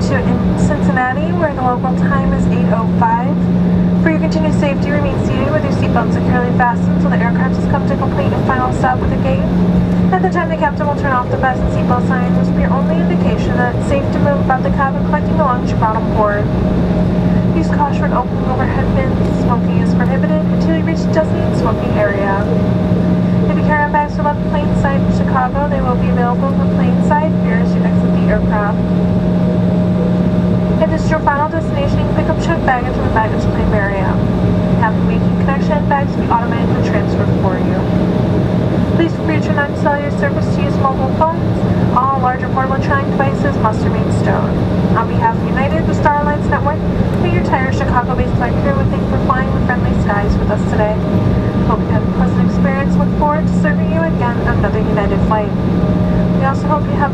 to Cincinnati, where the local time is 8.05. For your continued safety, remain seated with your seatbelt securely fastened until the aircraft has come to complete and final stop with the gate. At the time, the captain will turn off the fasten seatbelt sign, which will be your only indication that it's safe to move about the cabin collecting the luggage brought board. Use caution when opening overhead bins. Smoking is prohibited until you reach the designated smoking area. If you carry on bags are left plain sight in Chicago, they will be available for planeside here as you exit the aircraft. If this is your final destination, you can pick up checked baggage in the baggage claim area. After making connection, bags will be automatically transferred for you. Please reach your non-cellular service to use mobile phones. All larger portable electronic devices must remain stowed. On behalf of United, the Star Alliance Network, we your Chicago-based flight crew would thank you for flying the friendly skies with us today. Hope you had a pleasant experience. Look forward to serving you again on another United flight. We also hope you have